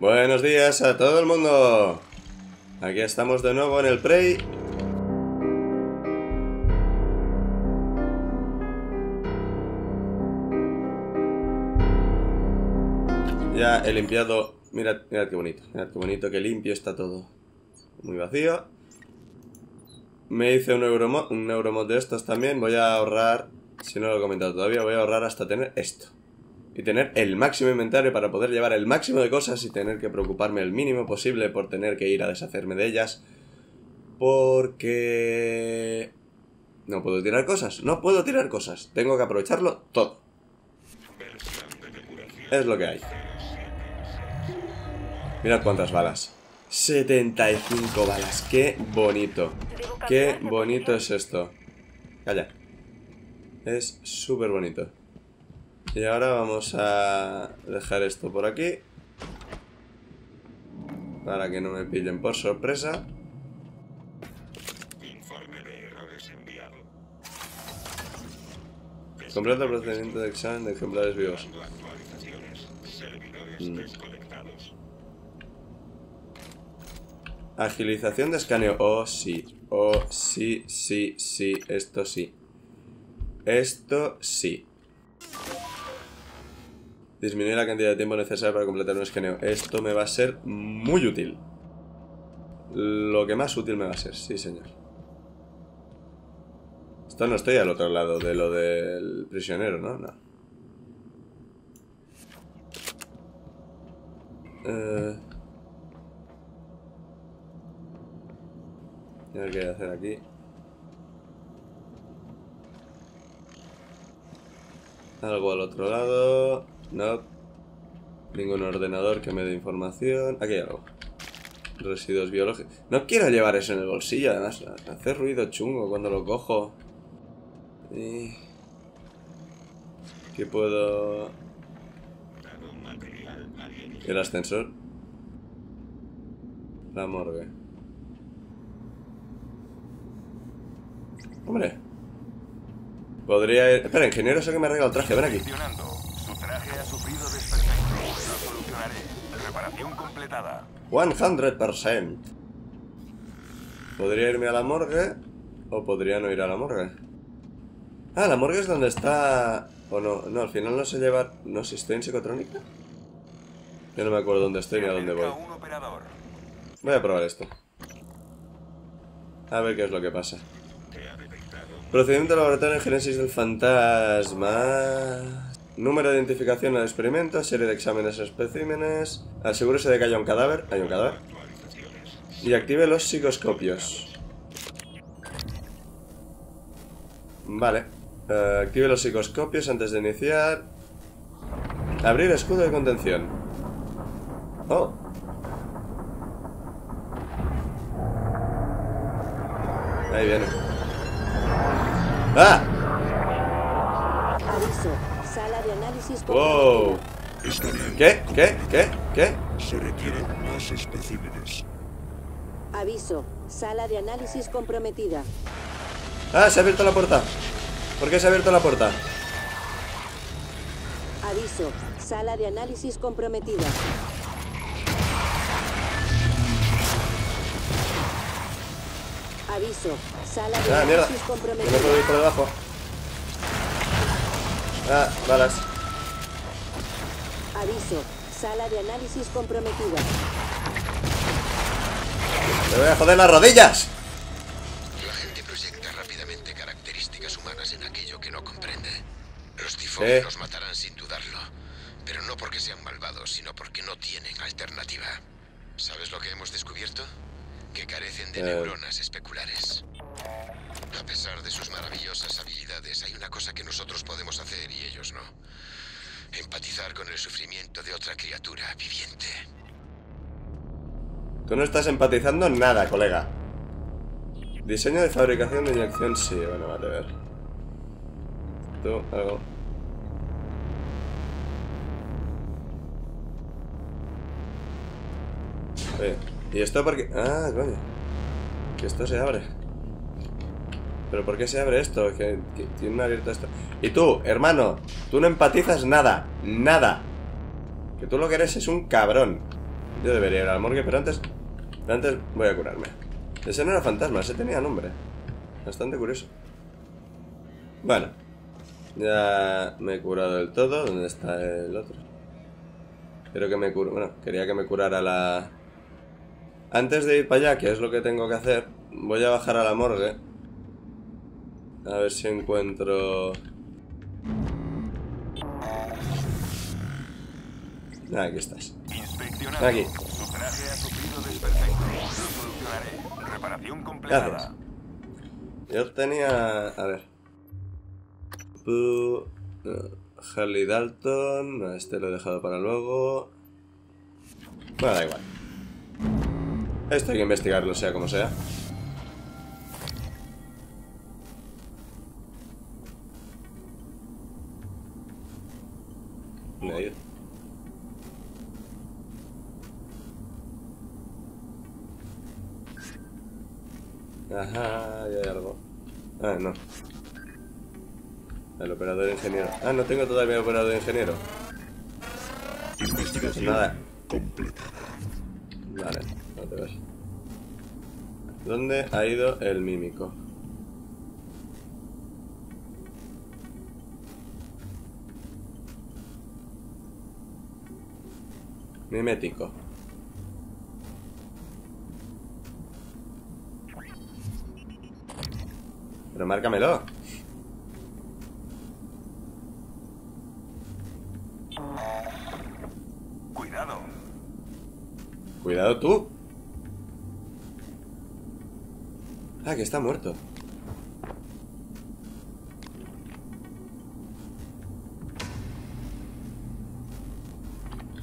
Buenos días a todo el mundo. Aquí estamos de nuevo en el Prey. Ya he limpiado. Mirad, mirad qué bonito. Mirad qué bonito, qué limpio está todo. Muy vacío. Me hice un Euromod, un de estos también. Voy a ahorrar. Si no lo he comentado todavía, voy a ahorrar hasta tener esto y tener el máximo inventario para poder llevar el máximo de cosas y tener que preocuparme el mínimo posible por tener que ir a deshacerme de ellas. Porque... No puedo tirar cosas, no puedo tirar cosas. Tengo que aprovecharlo todo. Es lo que hay. Mirad cuántas balas. 75 balas. Qué bonito. Qué bonito es esto. Calla. Es súper bonito. Y ahora vamos a dejar esto por aquí. Para que no me pillen por sorpresa. Completa el procedimiento de examen de ejemplares vivos. Mm. Agilización de escaneo. Oh, sí. Oh, sí, sí, sí. Esto sí. Esto sí. Disminuir la cantidad de tiempo necesario para completar un escaneo. Esto me va a ser muy útil. Lo que más útil me va a ser, sí señor. Esto no estoy al otro lado de lo del prisionero, ¿no? No. Eh... A qué hay hacer aquí. Algo al otro lado. No. Ningún ordenador que me dé información. Aquí algo. Residuos biológicos. No quiero llevar eso en el bolsillo, además. Hace ruido chungo cuando lo cojo. Y... ¿Qué puedo...? El ascensor. La morgue. Hombre. Podría ir... Espera, ingeniero, sé que me ha regalado el traje. Ven aquí. Sufrido desperfectos. Lo solucionaré. Reparación completada. 100%. Podría irme a la morgue o podría no ir a la morgue. Ah, la morgue es donde está... O no, no, al final no sé llevar... No sé, ¿estoy en psicotrónica? Yo no me acuerdo dónde estoy ni a dónde voy. Voy a probar esto. A ver qué es lo que pasa. Procedimiento laboratorio en génesis del fantasma. Número de identificación al experimento, serie de exámenes especímenes. Asegúrese de que haya un cadáver. Hay un cadáver. Y active los psicoscopios. Vale. Eh, active los psicoscopios antes de iniciar. Abrir escudo de contención. Oh. Ahí viene. ¡Ah! Wow. ¿Qué? ¿Qué? ¿Qué? ¿Qué? Se requieren más especímenes. Aviso. Sala de análisis comprometida. Ah, se ha abierto la puerta. ¿Por qué se ha abierto la puerta? Aviso. Sala de análisis comprometida. Aviso. Sala de ah, análisis comprometida. No puedo ir por debajo. Ah, balas. Aviso. Sala de análisis comprometida. ¡Me voy a joder las rodillas! La gente proyecta rápidamente características humanas en aquello que no comprende. Los tifones nos matarán sin dudarlo. Pero no porque sean malvados, sino porque no tienen alternativa. ¿Sabes lo que hemos descubierto? Que carecen de eh. neuronas especulares. A pesar de sus maravillosas habilidades, hay una cosa que nosotros podemos hacer y ellos no. Empatizar con el sufrimiento de otra viviente. Tú no estás empatizando nada, colega. Diseño de fabricación de inyección, sí, bueno, vale, a ver. Tú, algo. ¿y esto por qué? Ah, coño. Que esto se abre. ¿Pero por qué se abre esto? Que, tiene esto. Y tú, hermano, tú no empatizas nada. Nada. Que tú lo que eres es un cabrón. Yo debería ir al morgue, pero antes... Pero antes voy a curarme. Ese no era fantasma, ese tenía nombre. Bastante curioso. Bueno. Ya me he curado del todo. ¿Dónde está el otro? Quiero que me cure... Bueno, quería que me curara la... Antes de ir para allá, que es lo que tengo que hacer, voy a bajar a la morgue. A ver si encuentro... Ah, aquí estás. Aquí. Su traje ha sufrido desperfectos. Lo. Reparación completada. Gracias. Yo tenía... A ver. Pu- no, Harley Dalton. no, Este lo he dejado para luego. Bueno, da igual. Esto hay que investigarlo, sea como sea. Ah, no tengo todavía operador ingeniero. Pues Investigación nada. completada. Vale, no te ves. ¿Dónde ha ido el mímico? Mimético. Pero márcamelo. Cuidado tú. Ah, que está muerto.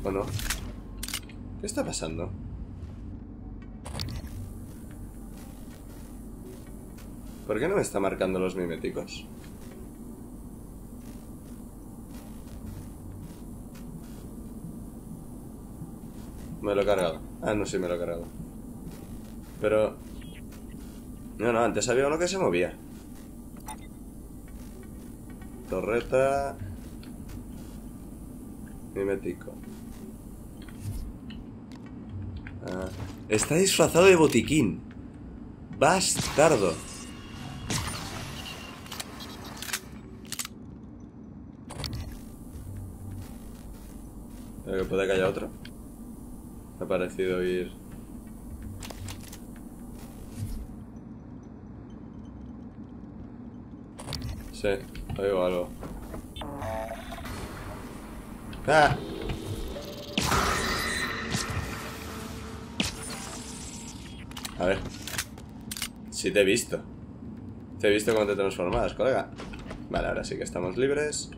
¿O no? ¿Qué está pasando? ¿Por qué no me está marcando los miméticos? Me lo he cargado. Ah, no, sí, me lo he cargado. Pero... No, no, antes había uno que se movía. Torreta... Mimético. Ah, está disfrazado de botiquín. Bastardo. Creo que puede que haya otro. Ha parecido oír. Sí, oigo algo. ¡Ah! A ver. Sí te he visto. Te he visto cuando te transformas, colega. Vale, ahora sí que estamos libres.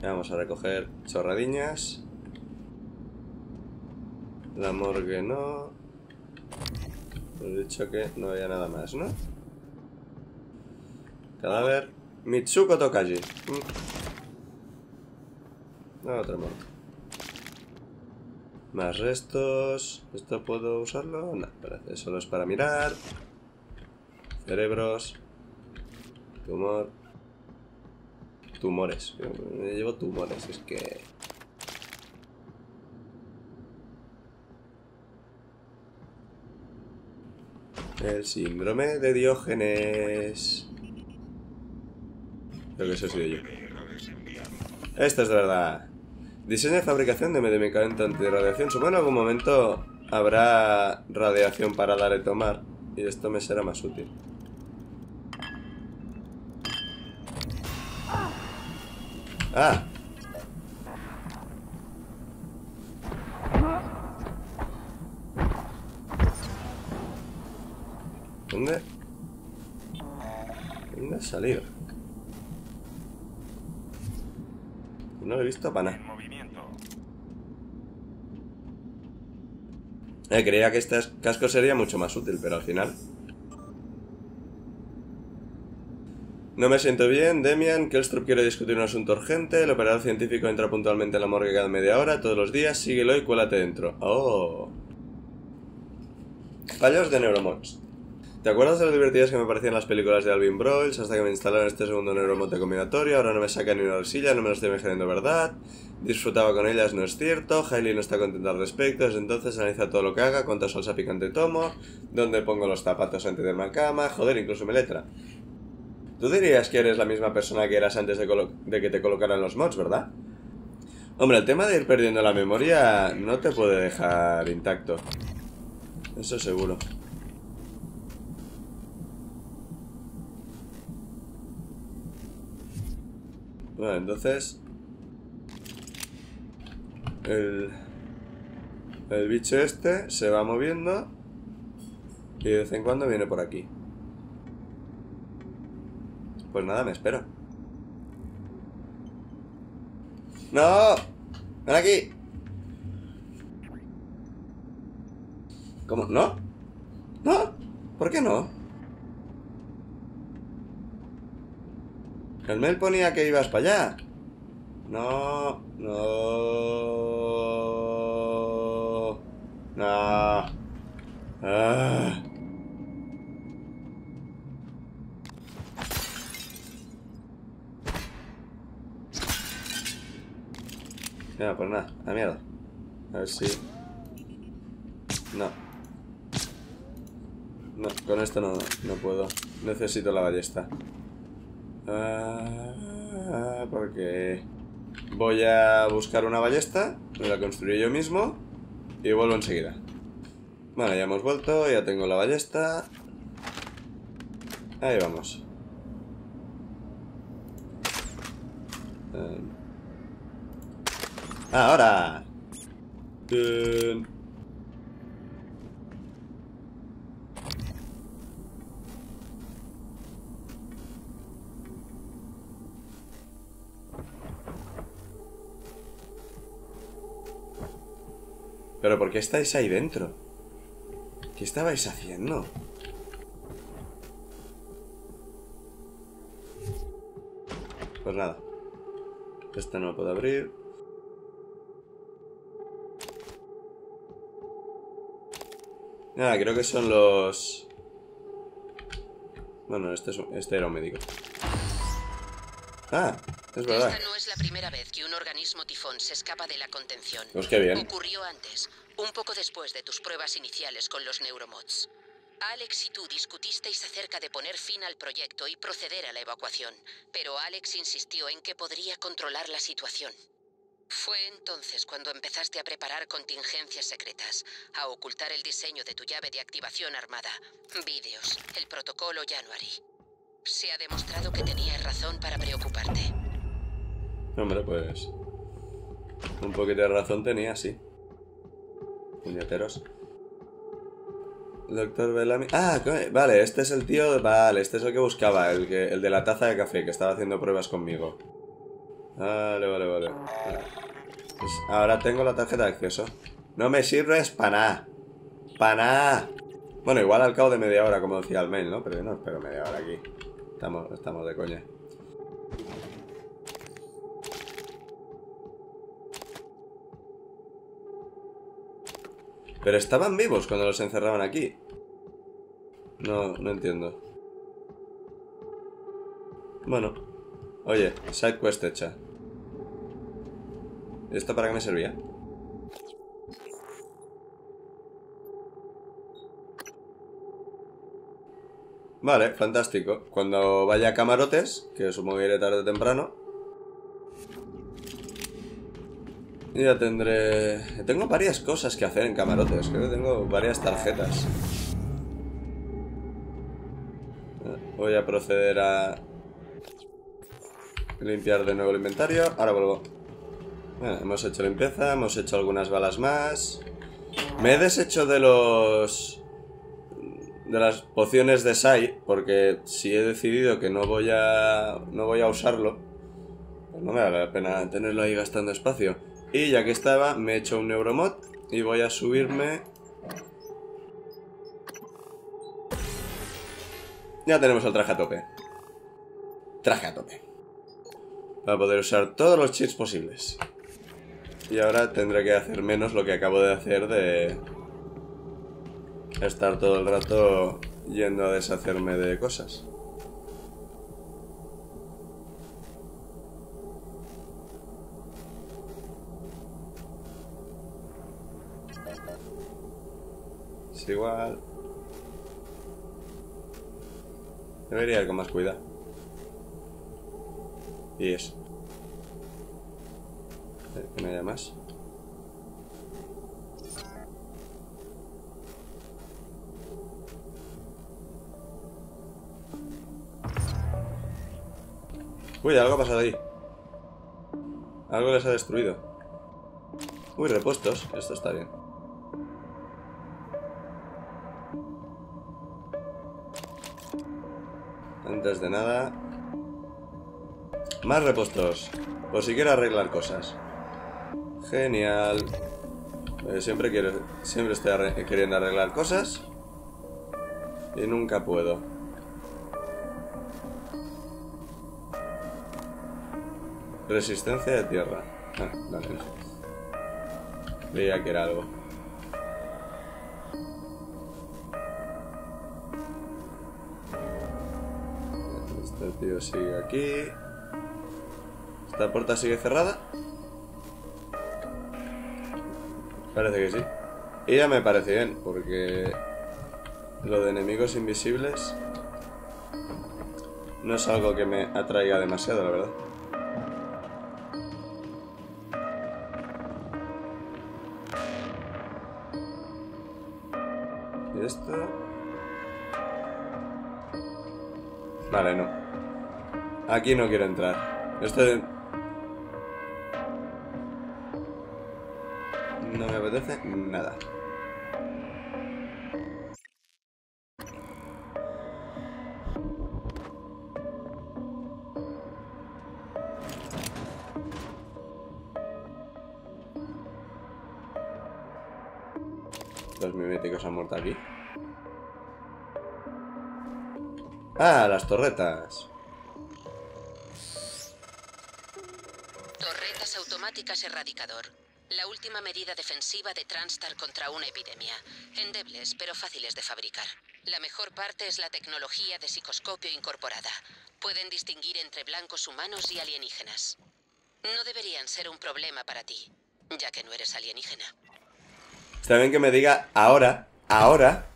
Vamos a recoger chorradiñas. La morgue no. He dicho que no había nada más, ¿no? Cadáver. Mitsuko Tokaji. Mm. Otro muerto. Más restos. ¿Esto puedo usarlo? No, parece. Solo es para mirar. Cerebros. Tumor. Tumores. Me llevo tumores, es que... El síndrome de Diógenes. Creo que eso sido yo. Esto es de verdad. Diseño y fabricación de medicamento antirradiación. Supongo en algún momento habrá radiación para dar y tomar. Y esto me será más útil. Ah. No lo he visto para nada. Eh, creía que este casco sería mucho más útil, pero al final... No me siento bien, Demian. Kelstrup quiere discutir un asunto urgente. El operador científico entra puntualmente en la morgue cada media hora, todos los días. Síguelo y cuélate dentro. Oh. Fallos de Neuromods. ¿Te acuerdas de lo divertidas que me parecían las películas de Alvin Broyles hasta que me instalaron este segundo neuromote combinatorio? Ahora no me saca ni una bolsilla, no me lo estoy imaginando verdad. Disfrutaba con ellas, no es cierto. Hailey no está contenta al respecto, desde entonces analiza todo lo que haga, cuánta salsa picante tomo, dónde pongo los zapatos antes de irme a cama, joder, incluso me letra. Tú dirías que eres la misma persona que eras antes de, de que te colocaran los mods, ¿verdad? Hombre, el tema de ir perdiendo la memoria no te puede dejar intacto. Eso seguro. Bueno, entonces... El... El bicho este se va moviendo y de vez en cuando viene por aquí. Pues nada, me espero. ¡No! ¡Ven aquí! ¿Cómo? ¿No? ¿No? ¿Por qué no? El mail ponía que ibas para allá. No, no. No. Ah. Ya, pues nada, a mierda. A ver si. No. No, con esto no, no puedo. Necesito la ballesta. Ah, porque voy a buscar una ballesta, me la construyo yo mismo y vuelvo enseguida. Bueno, ya hemos vuelto, ya tengo la ballesta. Ahí vamos. Eh. Ahora. Tun. ¿Pero por qué estáis ahí dentro? ¿Qué estabais haciendo? Pues nada. Este no lo puedo abrir. Nada, creo que son los... Bueno, este, es este era un médico. Ah, es verdad. Esta no es la primera vez que un organismo tifón se escapa de la contención. Pues qué bien. Ocurrió antes, un poco después de tus pruebas iniciales con los neuromods. Alex y tú discutisteis acerca de poner fin al proyecto y proceder a la evacuación, pero Alex insistió en que podría controlar la situación. Fue entonces cuando empezaste a preparar contingencias secretas, a ocultar el diseño de tu llave de activación armada, vídeos, el protocolo January. Se ha demostrado que tenías razón para preocuparte. Hombre, pues... Un poquito de razón tenía, sí. Puñeteros. Doctor Bellamy... Ah, vale, este es el tío... Vale, este es el que buscaba, el, que, el de la taza de café, que estaba haciendo pruebas conmigo. Vale, vale, vale. Vale. Pues ahora tengo la tarjeta de acceso. No me sirves para nada. Para nada. Bueno, igual al cabo de media hora, como decía el mail, ¿no? Pero yo no espero media hora aquí. Estamos, estamos de coña. Pero estaban vivos cuando los encerraban aquí. No, no entiendo. Bueno. Oye, side quest hecha. ¿Y esto para qué me servía? Vale, fantástico. Cuando vaya a camarotes, que supongo que iré tarde o temprano, ya tendré... Tengo varias cosas que hacer en camarotes. Creo que tengo varias tarjetas. Voy a proceder a limpiar de nuevo el inventario. Ahora vuelvo. Bueno, hemos hecho limpieza, hemos hecho algunas balas más. Me he deshecho de los... De las pociones de Sai, porque si he decidido que no voy a... No voy a usarlo, pues no me vale la pena tenerlo ahí gastando espacio. Y ya que estaba, me he hecho un neuromod y voy a subirme... Ya tenemos el traje a tope. Traje a tope. Para poder usar todos los cheats posibles. Y ahora tendré que hacer menos lo que acabo de hacer de... Estar todo el rato yendo a deshacerme de cosas. Igual. Debería ir con más cuidado. Y eso. Que no haya más. Uy, algo ha pasado ahí. Algo les ha destruido. Uy, repuestos. Esto está bien. Antes de nada... Más repuestos. Por si quiero arreglar cosas. Genial. Eh, siempre quiero... Siempre estoy queriendo arreglar cosas. Y nunca puedo. Resistencia de tierra. Ah. Veía que era algo. Tío sigue aquí. ¿Esta puerta sigue cerrada? Parece que sí. Y ya me parece bien, porque lo de enemigos invisibles no es algo que me atraiga demasiado, la verdad. Aquí no quiero entrar. Este... No me apetece nada. Los miméticos han muerto aquí. Ah, las torretas. Erradicador. La última medida defensiva de Transtar contra una epidemia. Endebles, pero fáciles de fabricar. La mejor parte es la tecnología de psicoscopio incorporada. Pueden distinguir entre blancos humanos y alienígenas. No deberían ser un problema para ti, ya que no eres alienígena. Está bien que me diga ahora, ahora,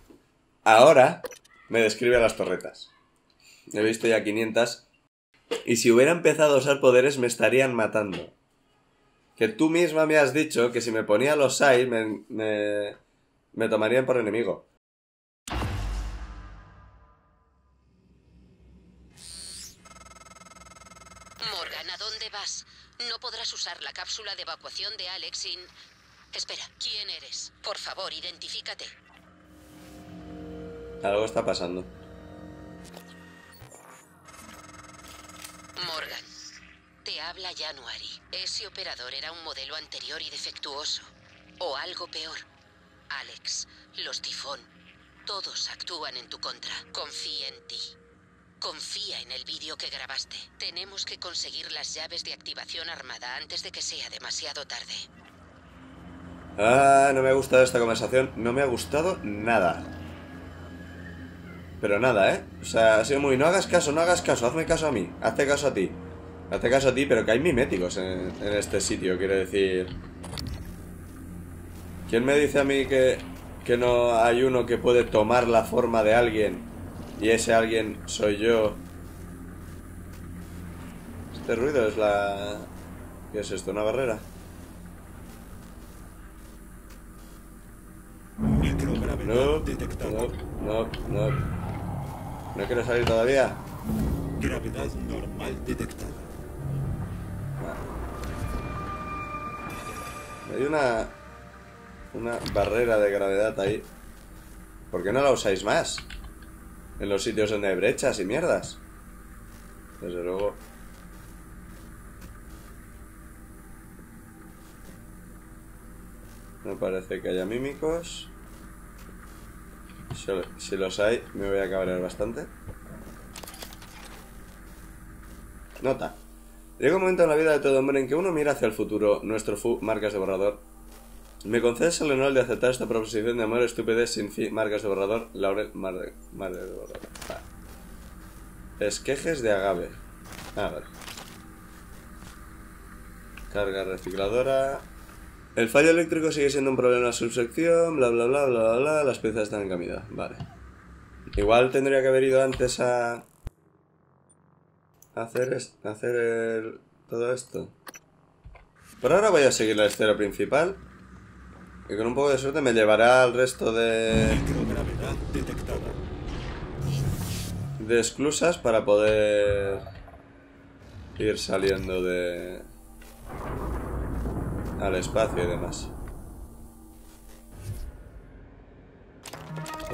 ahora, me describe las torretas. He visto ya 500. Y si hubiera empezado a usar poderes me estarían matando. Que tú misma me has dicho que si me ponía los 6 me, me, me tomarían por enemigo. Morgan, ¿a dónde vas? No podrás usar la cápsula de evacuación de Alex sin... Espera, ¿quién eres? Por favor, identifícate. Algo está pasando. Morgan, te habla January. Ese operador era un modelo anterior y defectuoso. O algo peor. Alex, los tifón, todos actúan en tu contra. Confía en ti. Confía en el vídeo que grabaste. Tenemos que conseguir las llaves de activación armada antes de que sea demasiado tarde. Ah, no me ha gustado esta conversación. No me ha gustado nada. Pero nada, ¿eh? O sea, ha sido muy... No hagas caso, no hagas caso, hazme caso a mí. Hazte caso a ti. Hazte caso a ti, pero que hay miméticos en, este sitio, quiero decir... ¿Quién me dice a mí que, que no hay uno que puede tomar la forma de alguien y ese alguien soy yo? Este ruido es la... ¿Qué es esto? ¿Una barrera? No, no, no, no. ¿No quiero salir todavía? Gravedad normal detectada. Hay una... Una barrera de gravedad ahí. ¿Por qué no la usáis más? En los sitios donde hay brechas y mierdas. Desde luego. No parece que haya mímicos. Si, los hay, me voy a cabrear bastante. Nota. Llega un momento en la vida de todo hombre en que uno mira hacia el futuro, nuestro fu marcas de borrador, Me concedes el honor de aceptar esta proposición de amor estupidez sin fin, marcas de borrador, Laurel, mar de, mar de borrador. Esquejes de agave. Ah, vale. Carga recicladora. El fallo eléctrico sigue siendo un problema de subsección, bla bla bla bla bla bla. Las piezas están en camino. Vale. Igual tendría que haber ido antes a. hacer, es- hacer todo esto. Por ahora voy a seguir la esfera principal. Y con un poco de suerte me llevará al resto de, de esclusas para poder ir saliendo de al espacio y demás.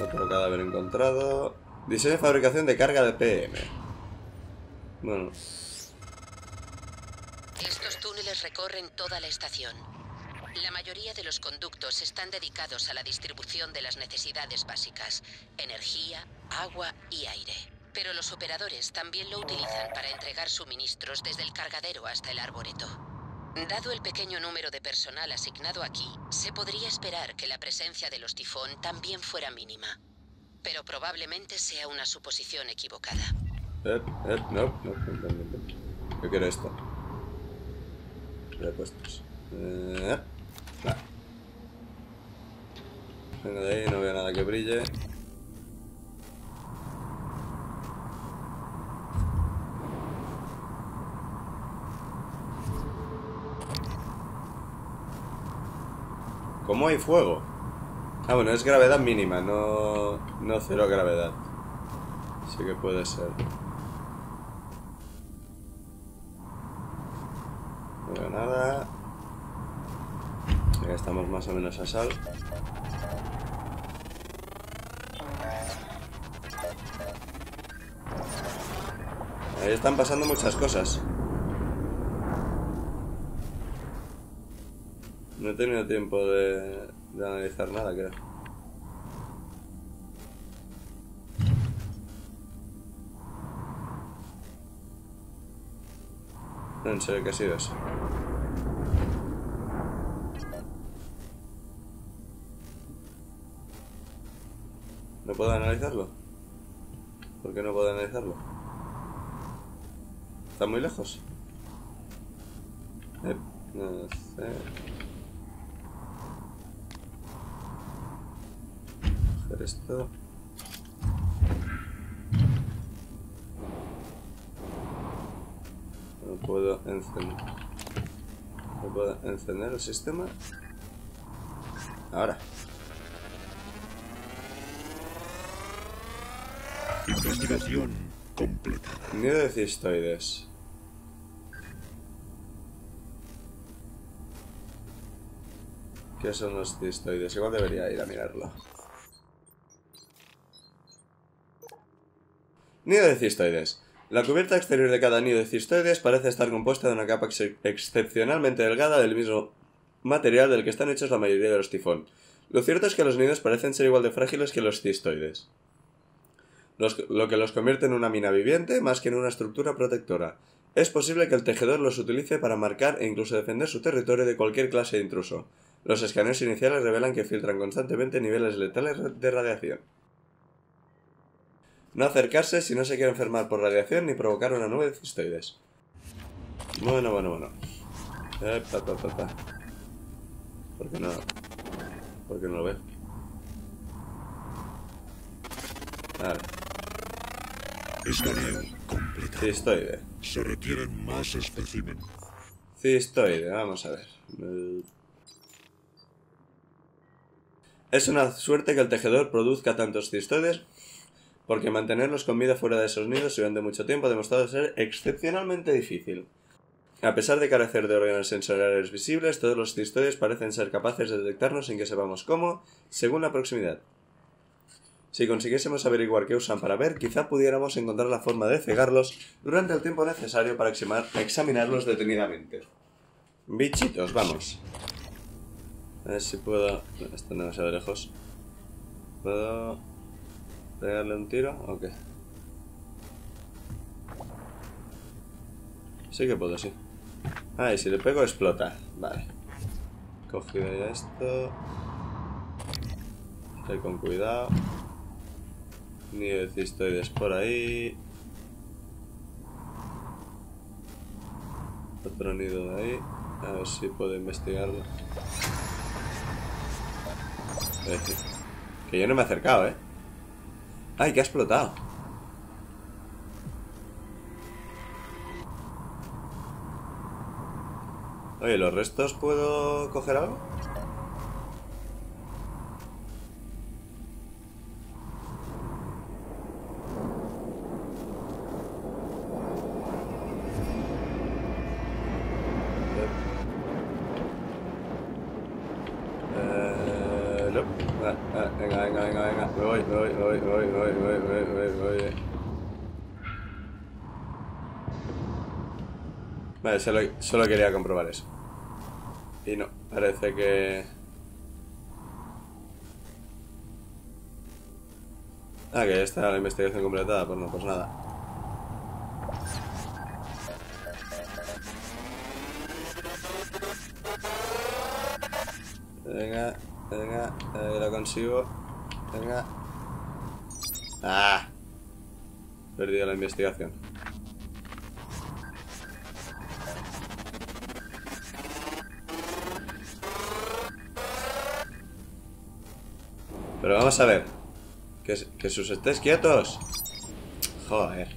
Otro cadáver encontrado. Diseño y fabricación de carga de PM. Bueno, Estos túneles recorren toda la estación. La mayoría de los conductos están dedicados a la distribución de las necesidades básicas, energía, agua y aire. Pero los operadores también lo utilizan para entregar suministros desde el cargadero hasta el arboreto. Dado el pequeño número de personal asignado aquí, se podría esperar que la presencia de los tifón también fuera mínima. Pero probablemente sea una suposición equivocada. Eh, eh, no, no, no, no. Yo quiero esto. Repuestos. Eh, va. Venga de ahí, no veo nada que brille. ¿Cómo hay fuego? Ah, bueno, es gravedad mínima, no, no cero gravedad. Sí que puede ser. O menos a sal. Ahí están pasando muchas cosas. No he tenido tiempo de, de analizar nada, creo. No, serio, ¿qué ha sido eso? Puedo analizarlo? ¿Por qué no puedo analizarlo? ¿Está muy lejos? Eh, no sé. Esto. No puedo encender. No puedo encender el sistema. Ahora. Investigación completada. Nido de cistoides. ¿Qué son los cistoides? Igual debería ir a mirarlo. Nido de cistoides. La cubierta exterior de cada nido de cistoides parece estar compuesta de una capa ex- excepcionalmente delgada del mismo material del que están hechos la mayoría de los tifón. Lo cierto es que los nidos parecen ser igual de frágiles que los cistoides lo que los convierte en una mina viviente más que en una estructura protectora. Es posible que el tejedor los utilice para marcar e incluso defender su territorio de cualquier clase de intruso. Los escaneos iniciales revelan que filtran constantemente niveles letales de radiación. No acercarse si no se quiere enfermar por radiación ni provocar una nube de cistoides. Bueno, bueno, bueno. Eh, pa, pa, pa. ¿Por qué no? ¿Por qué no lo veo? Vale. Escaneo completado. Cistoide. Se requieren más especímenes. Cistoide, vamos a ver. Es una suerte que el tejedor produzca tantos cistoides, porque mantenerlos con vida fuera de esos nidos durante mucho tiempo ha demostrado ser excepcionalmente difícil. A pesar de carecer de órganos sensoriales visibles, todos los cistoides parecen ser capaces de detectarnos sin que sepamos cómo, según la proximidad. Si consiguiésemos averiguar qué usan para ver, quizá pudiéramos encontrar la forma de cegarlos durante el tiempo necesario para examinarlos detenidamente. Bichitos, vamos. A ver si puedo... Esto no demasiado lejos. ¿Puedo pegarle un tiro o qué? Sí que puedo, sí. Ah, y si le pego explota. Vale. Cogido ya esto. Ahí con cuidado. Nido de cistoides por ahí. Otro nido de ahí. A ver si puedo investigarlo. Que yo no me he acercado, ¿eh? ¡Ay, que ha explotado! Oye, ¿los restos puedo coger algo? Solo, quería comprobar eso. Y no, parece que... Ah, que ya está la investigación completada. Pues no, pues nada. Venga, venga, ahí lo consigo. Venga. ¡Ah! Perdido la investigación. Pero vamos a ver. Que, que sus estéis quietos. Joder.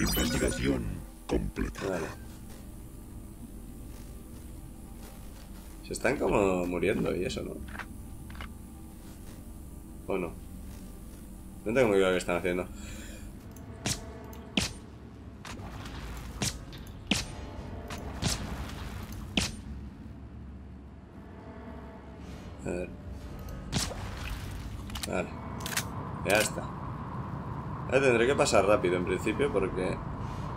Investigación completa. Vale. Se están como muriendo y eso, ¿no? ¿O no? No tengo muy claro qué están haciendo. Pasar rápido en principio porque...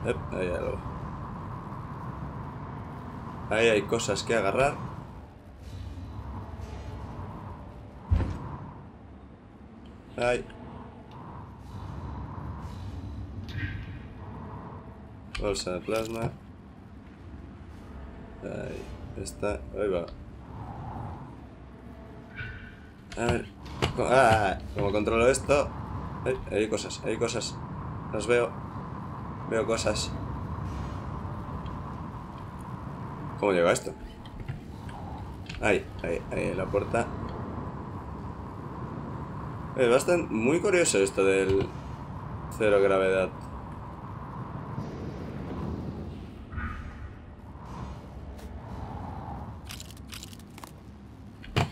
Ep, ahí hay algo. Ahí hay cosas que agarrar. Ay. Bolsa de plasma. Ahí está. Ahí va. A ver. Ah, como controlo esto. Ay, hay cosas, hay cosas. Las veo. Veo cosas. ¿Cómo llega esto? Ahí, ahí, ahí, la puerta. Es bastante muy curioso esto del cero gravedad.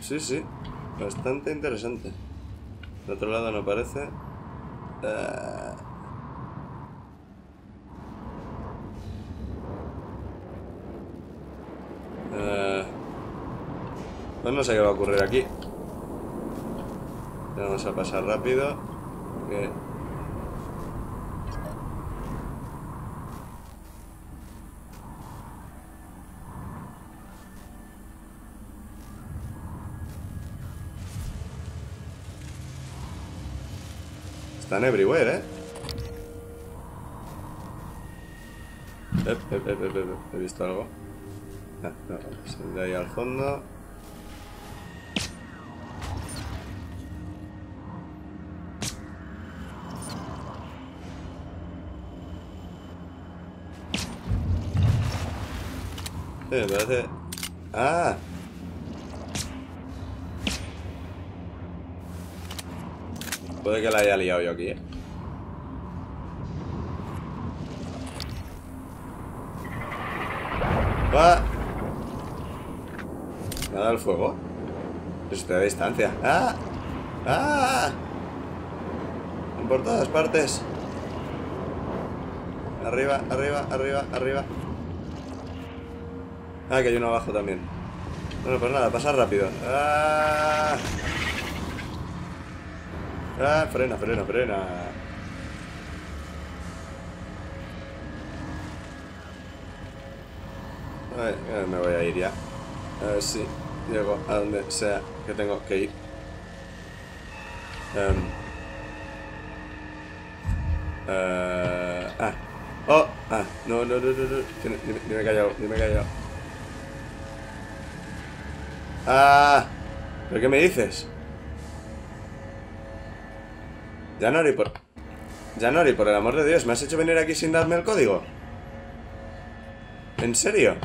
Sí, sí, bastante interesante. De otro lado no parece. Eh, eh, No sé qué va a ocurrir aquí. Vamos a pasar rápido. Están everywhere, ¿eh? Ep, ep, ep, ¿He visto algo? Ah, no, no, de ahí al fondo. Sí, me parece... ¡Ah! Puede que la haya liado yo aquí, ¿eh? ¡Va! ¿Me ha dado el fuego? Estoy a distancia. ¡Ah! ¡Ah! Por todas partes. Arriba, arriba, arriba, arriba. Ah, que hay uno abajo también. Bueno, pues nada, pasa rápido. ¡Ah! ¡Ah! Frena, frena, frena. Ay, ya me voy a ir ya. A ver si llego a donde sea que tengo que ir. Em. Eh, ah. Oh, ah. No, no, no, no, no. Que he callado, ni me he callado. Ah, ¿pero qué me dices? Janori, por... Janori, por el amor de Dios, ¿me has hecho venir aquí sin darme el código? ¿En serio?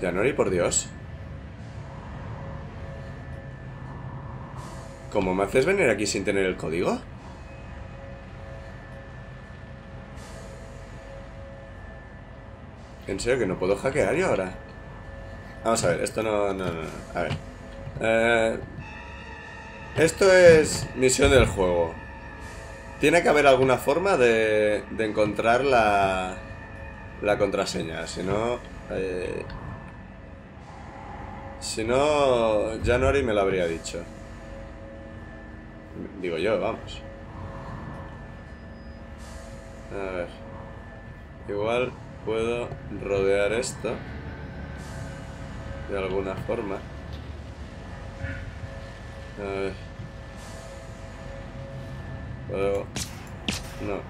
Janori, por Dios. ¿Cómo me haces venir aquí sin tener el código? ¿En serio que no puedo hackear yo ahora? Vamos a ver, esto no... A ver. Eh, esto es misión del juego. Tiene que haber alguna forma de, de encontrar la, la contraseña. Si no... eh, si no, January me lo habría dicho. Digo yo, vamos. A ver. Igual puedo rodear esto. De alguna forma. A ver. Puedo... No.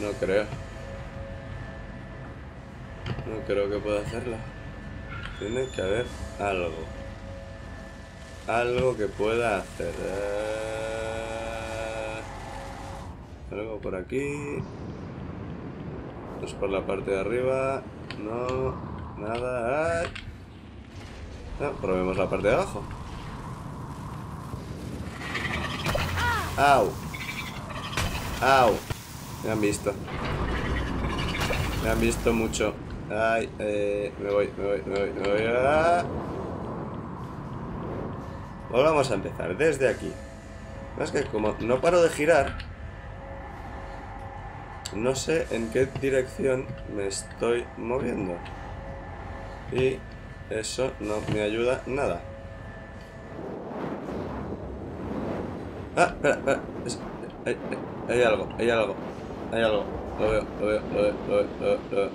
No creo. No creo que pueda hacerlo. Tiene que haber algo. Algo que pueda hacer. Algo por aquí. Es por la parte de arriba. No. Nada. ¡Ay! No, probemos la parte de abajo. ¡Au! ¡Au! Me han visto. Me han visto mucho. Ay, eh, me voy, me voy, me voy, me voy. ¡Ah! Volvamos a empezar desde aquí. Es que como no paro de girar, no sé en qué dirección me estoy moviendo. Y eso no me ayuda nada. Ah, espera, espera. Es- hay, algo, hay algo, hay algo. Lo veo, lo veo, lo veo, lo veo, lo veo. Lo veo.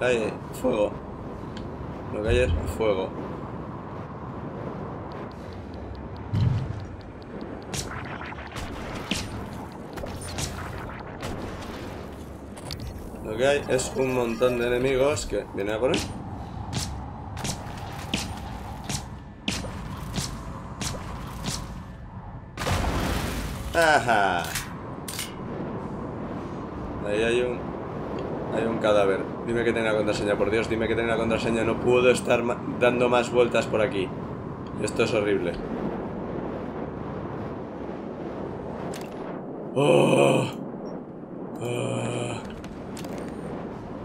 Hay fuego. Lo que hay es fuego. Lo que hay es un montón de enemigos que vienen a él. ¡Ajá! Ahí hay un... Hay un cadáver. Dime que tiene la contraseña, por Dios, dime que tiene la contraseña. No puedo estar dando más vueltas por aquí. Esto es horrible. ¡Oh!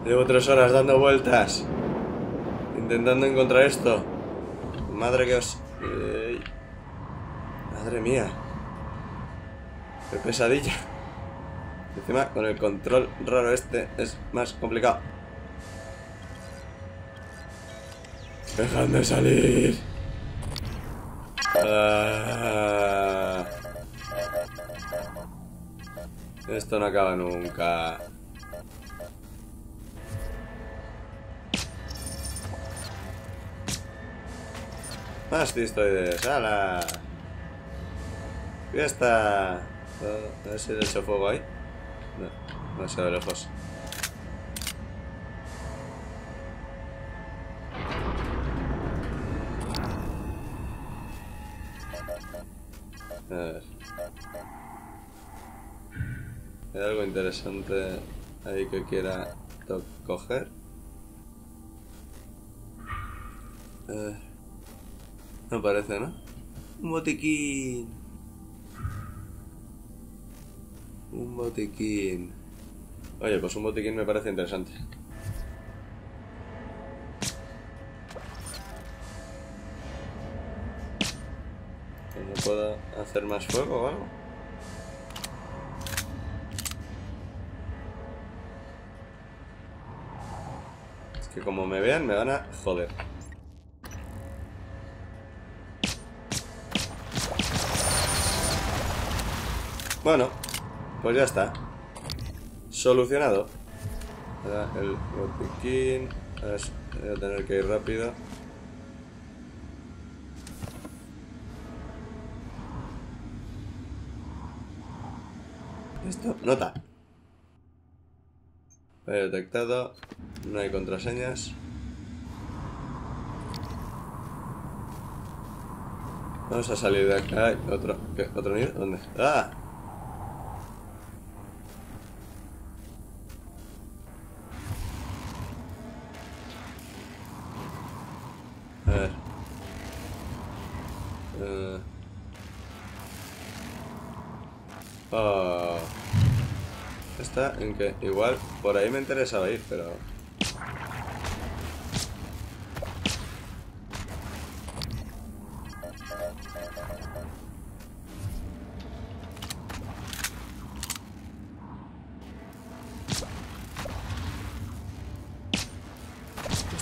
Llevo tres horas dando vueltas. Intentando encontrar esto. Madre que os... Madre mía. Qué pesadilla. Encima, con el control raro este es más complicado. ¡Dejadme salir! Ah. Esto no acaba nunca. Más cistoides, ¡hala! ¡Fiesta! A ver si le echo fuego ahí. No, demasiado lejos. A ver. ¿Hay algo interesante ahí que quiera coger? Eh, no parece, ¿no? Un botiquín. Un botiquín. Oye, pues un botiquín me parece interesante. Que ¿No puedo hacer más fuego o algo? Es que como me vean me van a joder. Bueno, pues ya está. Solucionado. Ahora el botiquín. Ahora Voy a tener que ir rápido. Esto, nota. Fallo detectado. No hay contraseñas. Vamos a salir de acá. Ay, otro. ¿Qué? ¿Otro nivel? ¿Dónde? ¡Ah! Igual por ahí me interesaba ir, pero...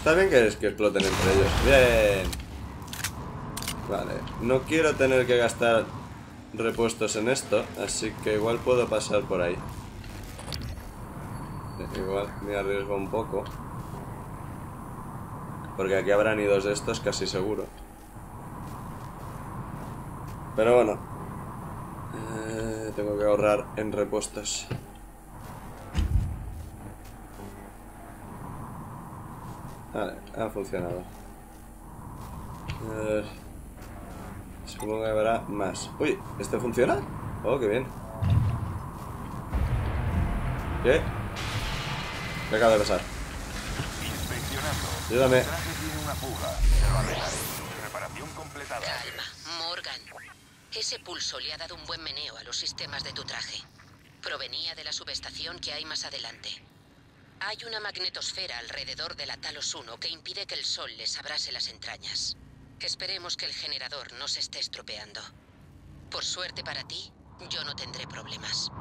Está bien que exploten entre ellos. Bien. Vale. No quiero tener que gastar repuestos en esto, así que igual puedo pasar por ahí. Me arriesgo un poco. Porque aquí habrán ido de estos casi seguro. Pero bueno. Eh, tengo que ahorrar en repuestos. Vale, ha funcionado. Eh, supongo que habrá más. Uy, ¿este funciona? Oh, qué bien. ¿Qué? ¿Qué acaba de pasar? Ayúdame. Calma, Morgan. Ese pulso le ha dado un buen meneo a los sistemas de tu traje. Provenía de la subestación que hay más adelante. Hay una magnetosfera alrededor de la Talos 1 que impide que el sol les abrase las entrañas. Esperemos que el generador no se esté estropeando. Por suerte para ti, yo no tendré problemas.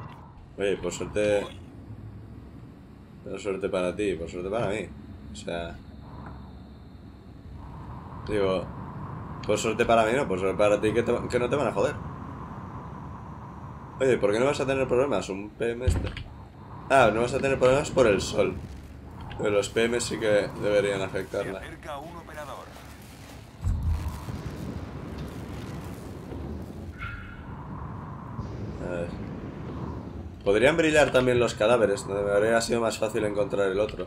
Oye, por suerte. Por suerte para ti, por suerte para mí. O sea. Digo. Por suerte para mí, no, por suerte para ti que, te- que no te van a joder. Oye, ¿por qué no vas a tener problemas? Un PM este. Ah, no vas a tener problemas por el sol. Pero los PM sí que deberían afectarla. A ver. Podrían brillar también los cadáveres, ¿no? Habría sido más fácil encontrar el otro.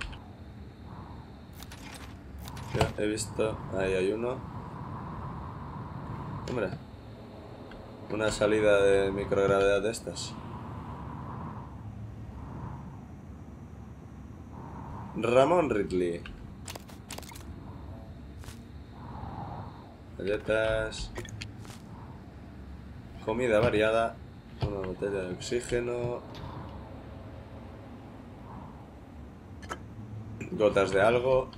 Ya, he visto. Ahí hay uno. Hombre. Una salida de microgravedad de estas. Ramón Ridley. Galletas. Comida variada. Una botella de oxígeno. Gotas de algo.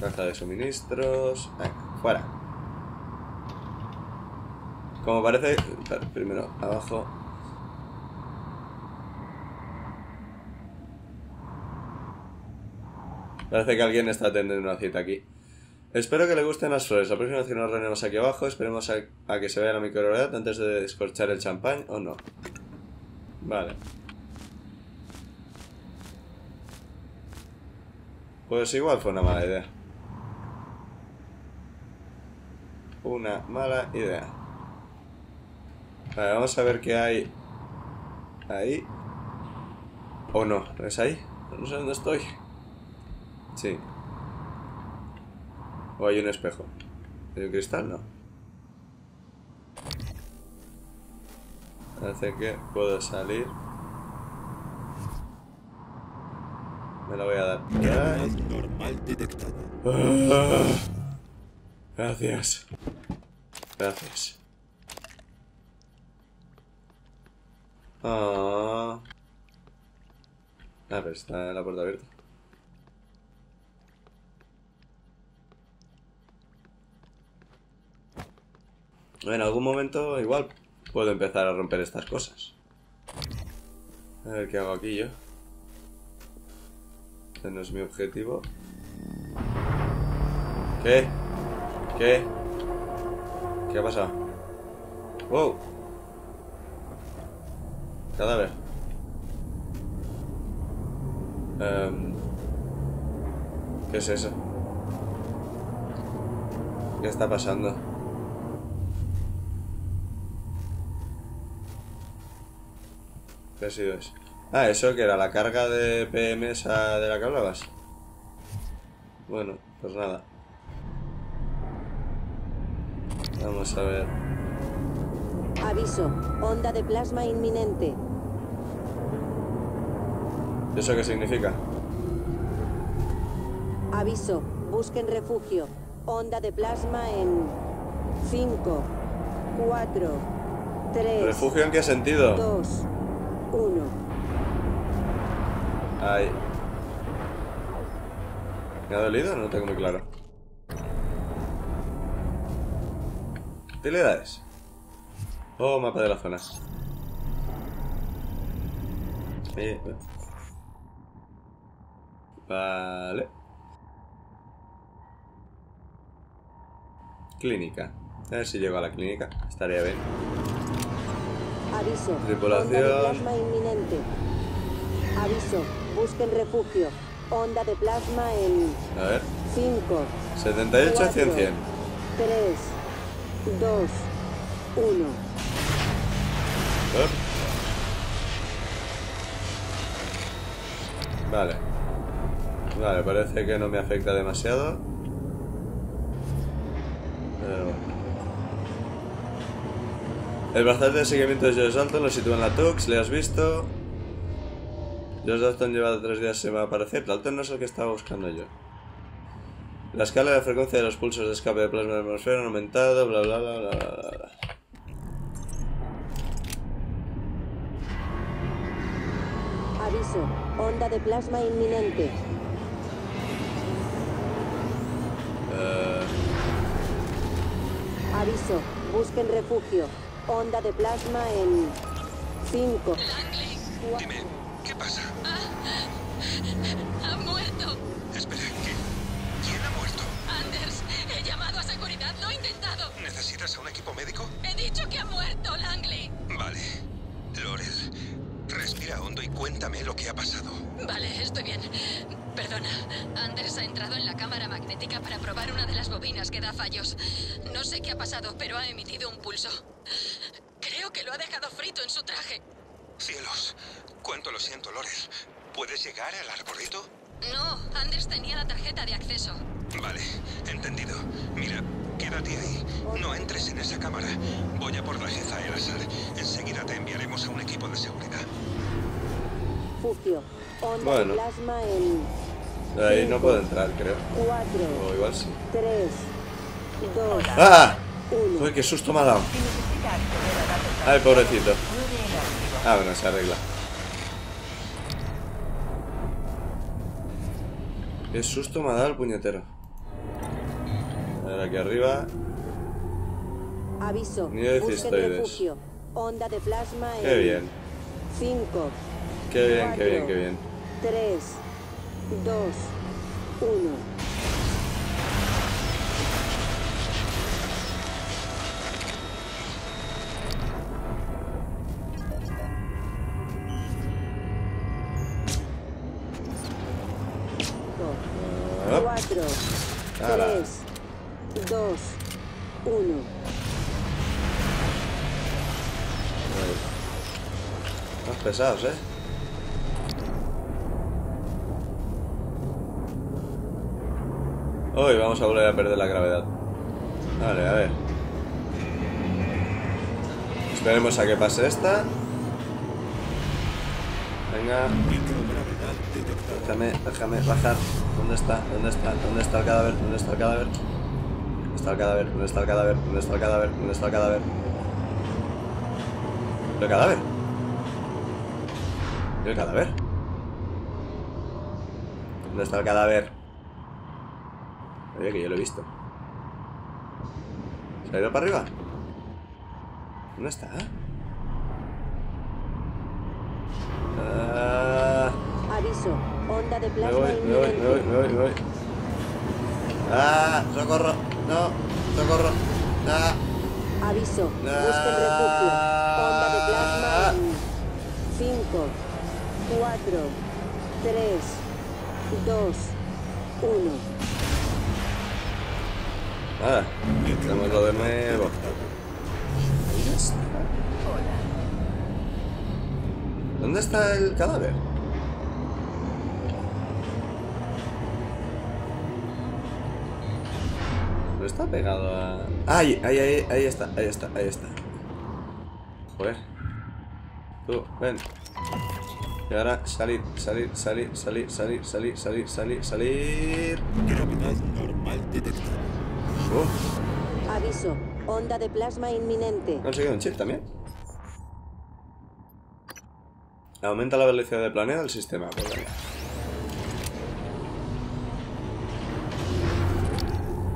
Caja de suministros. Fuera. Como parece... Primero, abajo. Parece que alguien está atendiendo una cita aquí. Espero que le gusten las flores. La próxima vez que nos reunimos aquí abajo, esperemos a, que se vea la microgravedad antes de descorchar el champán o no. Vale. Pues igual fue una mala idea. Una mala idea. Vale, vamos a ver qué hay ahí. ¿O no? ¿No es ahí? No sé dónde estoy. Sí. ¿O hay un espejo? ¿Hay un cristal? No. Parece que puedo salir. Me lo voy a dar. Normal detectada. Ah. Gracias. Gracias. Ah. Ah, pero está la puerta abierta. En algún momento igual puedo empezar a romper estas cosas. A ver qué hago aquí yo. Este no es mi objetivo. ¿Qué? ¿Qué? ¿Qué ha pasado? ¡Wow! Cadáver. Em, ¿Qué es eso? ¿Qué está pasando? ¿Qué ha sido eso? Ah, eso que era la carga de PM esa de la que hablabas. Bueno, pues nada. Vamos a ver. Aviso. Onda de plasma inminente. ¿Eso qué significa? Aviso. Busquen refugio. Onda de plasma en 5, 4, 3, ¿Refugio en qué sentido? 2, 1. Ay. ¿Me ha dolido? No lo tengo muy claro. Utilidades. Oh, mapa de la zona. Eh, Vale. Clínica. A ver si llego a la clínica. Estaría bien. Aviso. Tripulación. Onda de plasma inminente. Aviso. Busquen refugio. Onda de plasma en A ver. 5, 78 a 100 100. 3, 2, 1. Up. Vale. Vale, parece que no me afecta demasiado. Pero bueno. El brazalete de seguimiento de Josh Dalton lo sitúa en la Tux, ¿le has visto? Josh Dalton lleva tres días sin aparecer. Dalton no es el que estaba buscando yo. La escala de frecuencia de los pulsos de escape de plasma de la atmósfera han aumentado, bla bla bla bla bla bla. bla. Aviso. Onda de plasma inminente. Eh, Aviso. Busquen refugio. Onda de plasma en 5. Dime, ¿qué pasa? Respira hondo y cuéntame lo que ha pasado. Vale, estoy bien. Perdona, Anders ha entrado en la cámara magnética para probar una de las bobinas que da fallos. No sé qué ha pasado, pero ha emitido un pulso. Creo que lo ha dejado frito en su traje. Cielos, cuánto lo siento, Laurel. ¿Puedes llegar al arbolito? No, Anders tenía la tarjeta de acceso. Vale, entendido. Mira, quédate ahí. No entres en esa cámara. Voy a por la jefa El Azar. Enseguida te enviaremos a un equipo de seguridad. Refugio. Onda Bueno. plasma en ahí no puedo entrar, creo. 4, O igual sí. 3, 2, ¡Ah! 1. Uy, qué susto me ha dado. Ay, pobrecito. Ah, bueno, se arregla. Qué susto me ha dado el puñetero. A ver, aquí arriba. Aviso. Busquen refugio. Onda de plasma en Qué bien. 5, Qué bien, qué bien, qué bien. 3, 2, 1. Up. 4, Ala. 3, 2, 1. Más pesados, ¿eh? Hoy vamos a volver a perder la gravedad. Vale, a ver. Esperemos a que pase esta. Venga, déjame, déjame bajar. ¿Dónde está? ¿Dónde está? ¿Dónde está el cadáver? ¿Dónde está el cadáver? ¿Dónde está el cadáver? ¿Dónde está el cadáver? ¿Dónde está el cadáver? ¿Dónde está el cadáver? ¿El cadáver? ¿Y el cadáver? ¿Dónde está el cadáver? Oye, que yo lo he visto. ¿Se ha ido para arriba? ¿Dónde está? Ah, Aviso. Onda de me plasma voy, me voy, me voy, me voy, me voy. ¡Ah! ¡Socorro! ¡No! ¡Socorro! ¡Ah! Aviso. Busquen Ah. refugio. Onda de plasma en 5, 4, 3, 2, 1. Nada, lo de nuevo. ¿Dónde está el cadáver? No está pegado a... ¡Ay! Ahí, ahí, ahí está, ahí está, ahí está. Joder. Tú, ven. Y ahora salir, salir, salir, salir, salir, salir, salir, salir, salir. Aviso. Onda de plasma inminente. he conseguido un chip también. Aumenta la velocidad de planeo del sistema. Pues.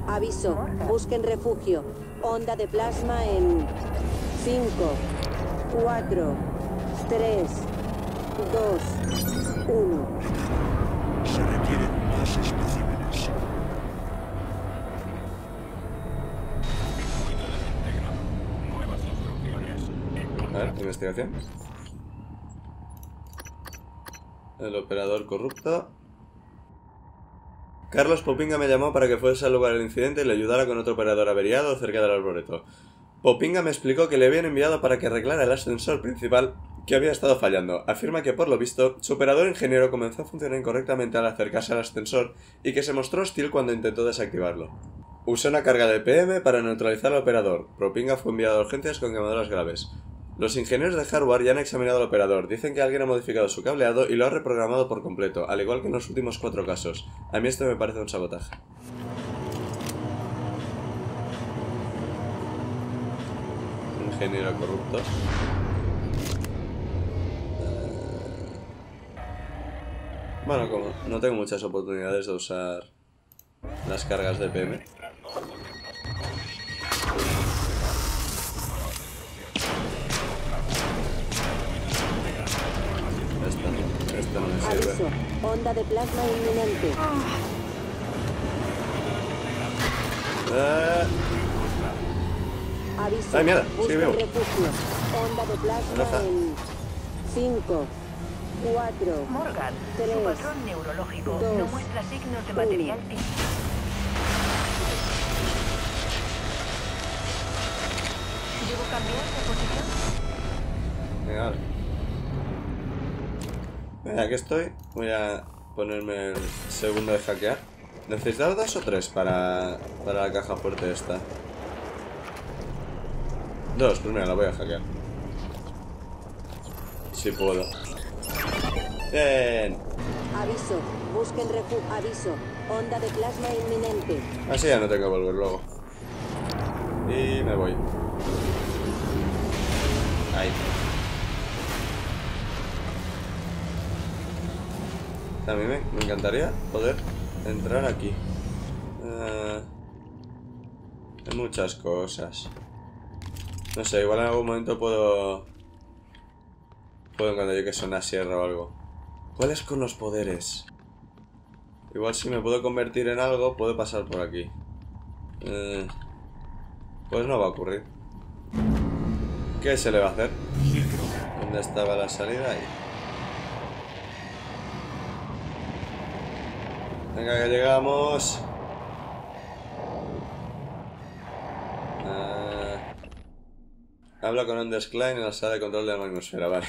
Aviso. Busquen refugio. Onda de plasma en 5, 4, 3, 2, 1. Investigación. El operador corrupto. Carlos Popinga me llamó para que fuese al lugar del incidente y le ayudara con otro operador averiado cerca del arboreto. Popinga me explicó que le habían enviado para que arreglara el ascensor principal que había estado fallando. Afirma que por lo visto, su operador ingeniero comenzó a funcionar incorrectamente al acercarse al ascensor y que se mostró hostil cuando intentó desactivarlo. Usó una carga de PM para neutralizar al operador. Propinga fue enviado a urgencias con quemaduras graves. Los ingenieros de hardware ya han examinado al operador. Dicen que alguien ha modificado su cableado y lo ha reprogramado por completo, al igual que en los últimos cuatro casos. A mí esto me parece un sabotaje. Ingeniero corrupto. Bueno, como no tengo muchas oportunidades de usar las cargas de PM. Aviso. Onda de plasma inminente. Eh, Aviso. Ay, mierda, sí, veo. refugio. Onda de plasma en 5, 4, Morgan, Tres, su patrón neurológico dos, no muestra signos de material tí- ¿Debo cambiar de posición? venga, Venga, aquí estoy. Voy a ponerme el segundo de hackear. ¿Necesitaba dos o tres para, para la caja fuerte esta? Dos, primero la voy a hackear. Si puedo. Bien. Aviso. Busquen refugio. Aviso. Onda de plasma inminente. Así ya no tengo que volver luego. Y me voy. Ahí. A mí me, me encantaría poder entrar aquí. Ah, hay muchas cosas. No sé, igual en algún momento puedo... Puedo encontrar yo que es una sierra o algo. ¿Cuáles con los poderes? Igual si me puedo convertir en algo, puedo pasar por aquí. Eh, pues no va a ocurrir. ¿Qué se le va a hacer? ¿Dónde estaba la salida? Ahí. Venga, que llegamos. Ah, hablo con Anders Klein en la sala de control de la atmósfera, vale.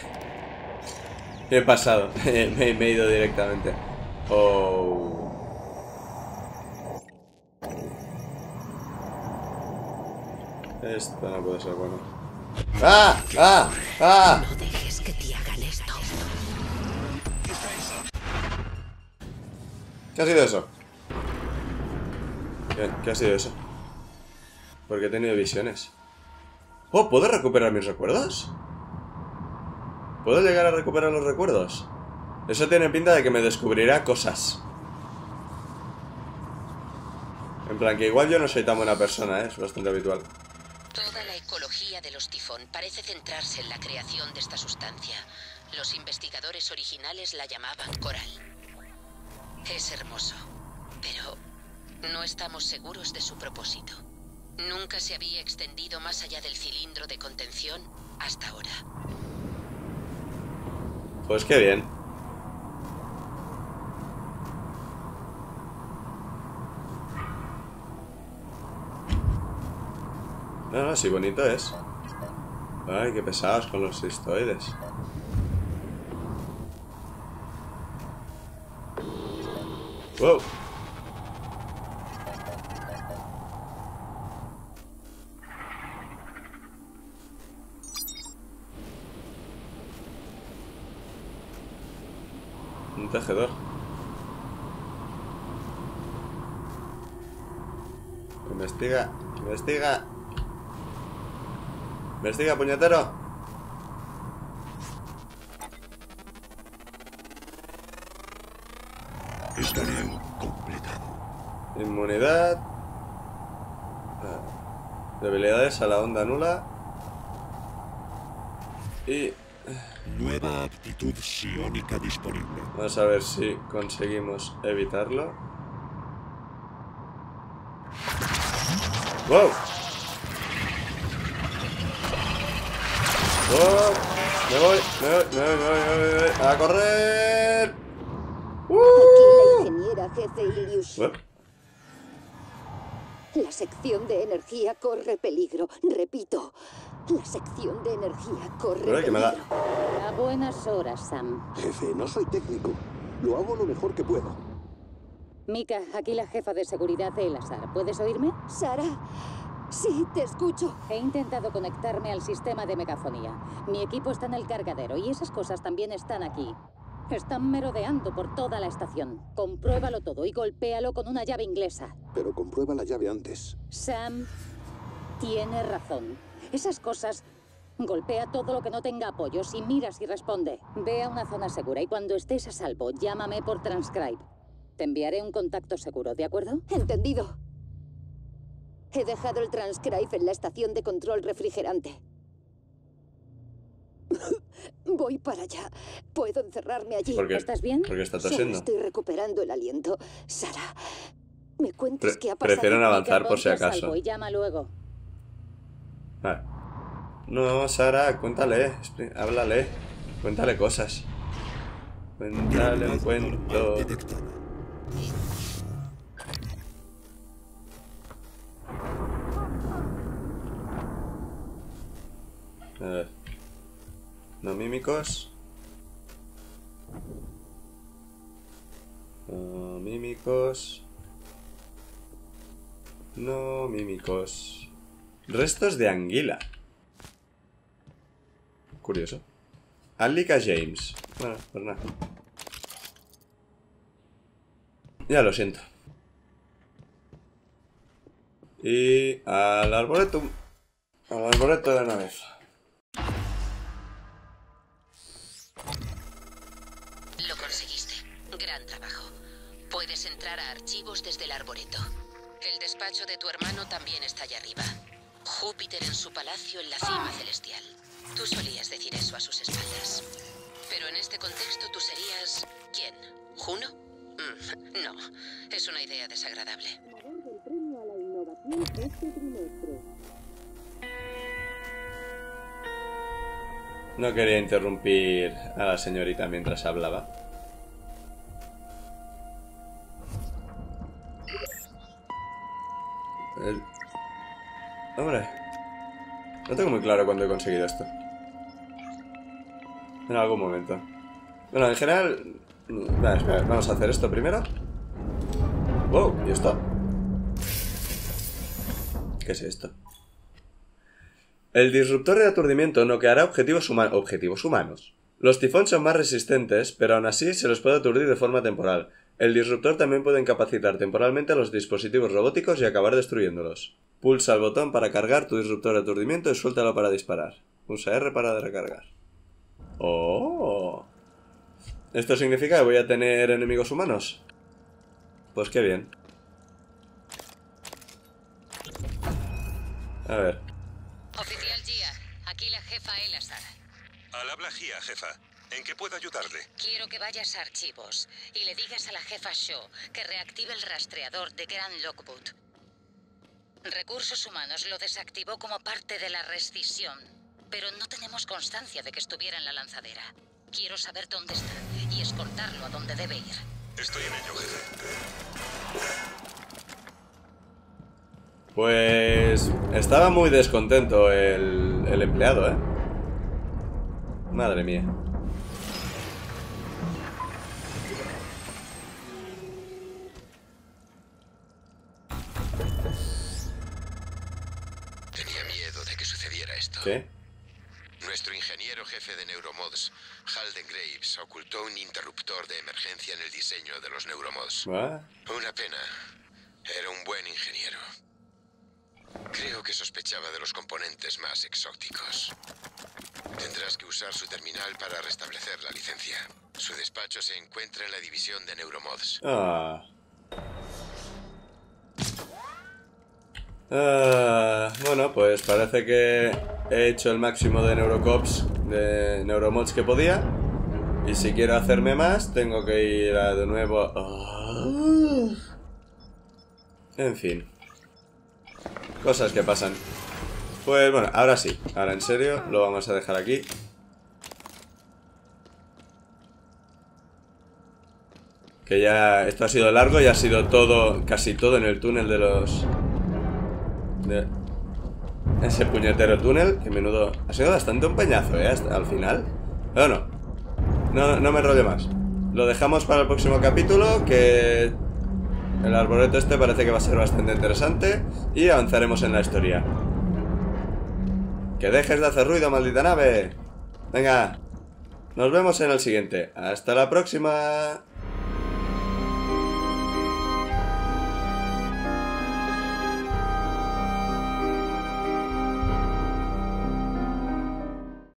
He pasado, me, me he ido directamente. Oh. Esto no puede ser bueno. ¡Ah! ¡Ah! ¡Ah! ¿Qué ha sido eso? ¿Qué, qué ha sido eso? Porque he tenido visiones. Oh, ¿puedo recuperar mis recuerdos? ¿Puedo llegar a recuperar los recuerdos? Eso tiene pinta de que me descubrirá cosas. En plan, que igual yo no soy tan buena persona, ¿eh? es bastante habitual. Toda la ecología de los tifón parece centrarse en la creación de esta sustancia. Los investigadores originales la llamaban coral. Es hermoso, pero no estamos seguros de su propósito. Nunca se había extendido más allá del cilindro de contención hasta ahora. Pues qué bien. No, sí, bonito es. Ay, qué pesados con los cistoides. Wow. Un tejedor. Investiga, investiga. Investiga, puñetero. A la onda nula. Y Nueva aptitud psiónica disponible. vamos a ver si conseguimos evitarlo. ¡Wow! ¡Wow! Me voy, me voy, me voy, me voy, me voy, me voy. ¡A correr! Aquí la ingeniera jefe Ilius. La sección de energía corre peligro. Repito, la sección de energía corre Uy, que me da- peligro. A buenas horas, Sam. Jefe, no soy técnico. Lo hago lo mejor que puedo. Mika, aquí la jefa de seguridad de El Azar. ¿Puedes oírme? Sara, sí, te escucho. He intentado conectarme al sistema de megafonía. Mi equipo está en el cargadero y esas cosas también están aquí. Están merodeando por toda la estación. Compruébalo todo y golpéalo con una llave inglesa. Pero comprueba la llave antes. Sam tiene razón. Esas cosas... Golpea todo lo que no tenga apoyos y mira si responde. Ve a una zona segura y cuando estés a salvo, llámame por transcribe. Te enviaré un contacto seguro, ¿de acuerdo? Entendido. He dejado el transcribe en la estación de control refrigerante. Voy para allá. Puedo encerrarme allí. ¿Por qué? ¿Estás bien? ¿Por qué está Solo tosiendo? estoy recuperando el aliento. Sara, ¿me cuentas Pre- qué ha pasado? prefieren avanzar por si acaso. salvo Y llama luego. Vale. No, Sara, cuéntale, háblale, cuéntale cosas. Cuéntale un cuento. ver. No mímicos. No mímicos. No mímicos. Restos de anguila. Curioso. Alika James. Bueno, pues nada. Ya lo siento. Y al arboretum. Al arboreto de una vez. Entrar a archivos desde el arboreto. El despacho de tu hermano también está allá arriba. Júpiter en su palacio en la cima celestial. Tú solías decir eso a sus espaldas. Pero en este contexto tú serías... ¿Quién? ¿Juno? Mm, no, es una idea desagradable. No quería interrumpir a la señorita mientras hablaba. Hombre, no tengo muy claro cuándo he conseguido esto. En algún momento. Bueno, en general... Espera, vamos a hacer esto primero. Wow, ¿y esto? ¿Qué es esto? El disruptor de aturdimiento noqueará objetivos, huma- objetivos humanos. Los tifón son más resistentes, pero aún así se los puede aturdir de forma temporal. El disruptor también puede incapacitar temporalmente a los dispositivos robóticos y acabar destruyéndolos. Pulsa el botón para cargar tu disruptor de aturdimiento y suéltalo para disparar. Pulsa R para recargar. ¡Oh! ¿Esto significa que voy a tener enemigos humanos? Pues qué bien. A ver. Oficial Gia, aquí la jefa Elazar. Al habla Gia, jefa. ¿En qué puedo ayudarle? Quiero que vayas a archivos y le digas a la jefa Shaw que reactive el rastreador de Gran Lockwood. Recursos Humanos lo desactivó como parte de la rescisión, pero no tenemos constancia de que estuviera en la lanzadera. Quiero saber dónde está y escoltarlo a donde debe ir. Estoy en ello, jefe. Pues estaba muy descontento el, el empleado, ¿eh? Madre mía. ¿Qué? Nuestro ingeniero jefe de neuromods, Halden Graves, ocultó un interruptor de emergencia en el diseño de los neuromods. ¿Va? Una pena. Era un buen ingeniero. Creo que sospechaba de los componentes más exóticos. Tendrás que usar su terminal para restablecer la licencia. Su despacho se encuentra en la división de neuromods. Ah. Ah, bueno, pues parece que he hecho el máximo de Neurocops, de Neuromods que podía. Y si quiero hacerme más, tengo que ir a de nuevo... Ah. En fin. Cosas que pasan. Pues bueno, ahora sí. Ahora en serio, lo vamos a dejar aquí. Que ya... Esto ha sido largo y ha sido todo... Casi todo en el túnel de los... Ese puñetero túnel. Que menudo... Ha sido bastante un peñazo, ¿eh? Hasta al final. Pero no. No, no me enrollo más. Lo dejamos para el próximo capítulo. Que... El arboreto este parece que va a ser bastante interesante. Y avanzaremos en la historia. Que dejes de hacer ruido, maldita nave. Venga. Nos vemos en el siguiente. Hasta la próxima.